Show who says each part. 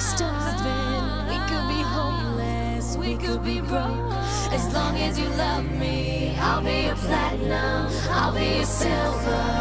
Speaker 1: starving, we could be homeless, we could be broke. As long as you love me, I'll be your platinum, I'll be your silver,